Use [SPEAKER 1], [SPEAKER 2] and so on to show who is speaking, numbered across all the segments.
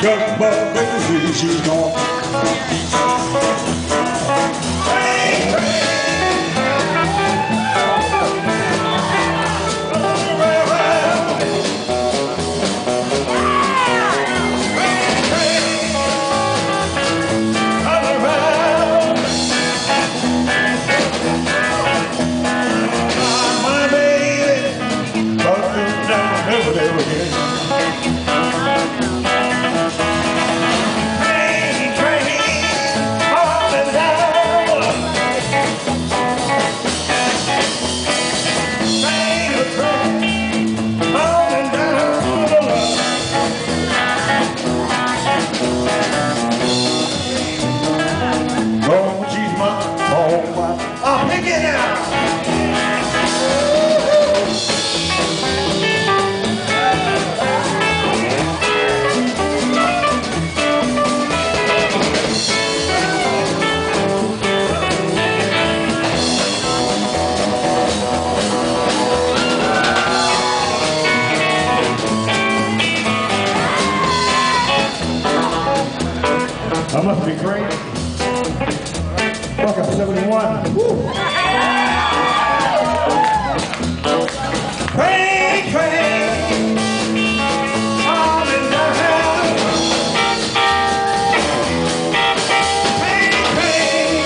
[SPEAKER 1] Just but when she's gone. Oh, home. I'll pick it out. I must be great. Fuck, I'm 71. Woo. Train, train, falling down. Train, train,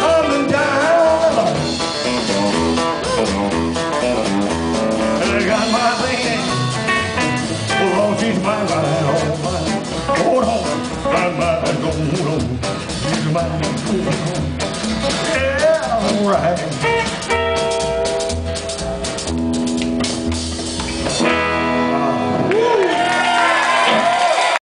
[SPEAKER 1] falling down. And I got my lady. Oh, she's my ride on mine. Hold on, my hold on. She's my right.